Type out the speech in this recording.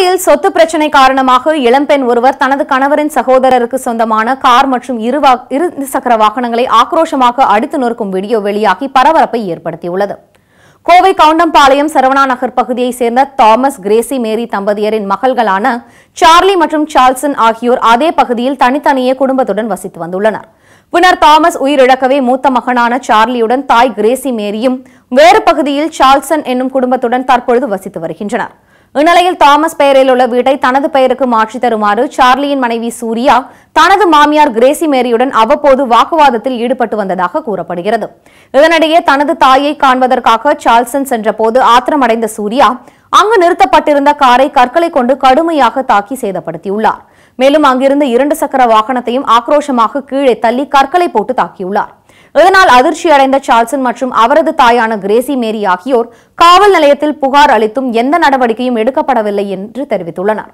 கோவையில் சொத்து பிரச்சனை காரணமாக இளம்பெண் ஒருவர் தனது கணவரின் சகோதரருக்கு சொந்தமான கார் மற்றும் இரு சக்கர வாகனங்களை ஆக்ரோஷமாக அடித்து நொறுக்கும் வீடியோ வெளியாகி பரபரப்பை ஏற்படுத்தியுள்ளது. கோவை கவுண்டம்பாளையம் சரவணா நகர் பகுதியைச் சேர்ந்த தாமஸ் கிரேசி மேரி தம்பதியரின் மகள்களான சார்லி மற்றும் சார்ல்சன் ஆகியோர் அதே பகுதியில் தனித்தனியே குடும்பத்துடன் வசித்து வந்துள்ளனர். பின்னர் தாமஸ் உயிரிழக்கவே மூத்த மகனான சார்லியுடன் தாய் கிரேசி மேரியும் வேறு பகுதியில் சார்ல்சன் என்னும் குடும்பத்துடன் தற்பொழுது வசித்து வருகின்றனர். இந்நிலையில் தாமஸ் பெயரில் உள்ள வீட்டை தனது பெயருக்கு மாற்றி தருமாறு சார்லியின் மனைவி சூர்யா தனது மாமியார் கிரேசி மேரியுடன் அவ்வப்போது வாக்குவாதத்தில் ஈடுபட்டு வந்ததாக கூறப்படுகிறது. இதனிடையே தனது தாயை காண்பதற்காக சார்ல்சன் சென்றபோது ஆத்திரமடைந்த சூர்யா அங்கு நிறுத்தப்பட்டிருந்த காரை கற்களை கொண்டு கடுமையாக தாக்கி சேதப்படுத்தியுள்ளார். மேலும் அங்கிருந்த இரண்டு சக்கர வாகனத்தையும் ஆக்ரோஷமாக கீழே தள்ளி கற்களை போட்டு தாக்கியுள்ளார். இதனால் அதிர்ச்சி அடைந்த சார்ல்சன் மற்றும் அவரது தாயான கிரேசி மேரி ஆகியோர் காவல் நிலையத்தில் புகார் அளித்தும் எந்த நடவடிக்கையும் எடுக்கப்படவில்லை என்று தெரிவித்துள்ளனர்.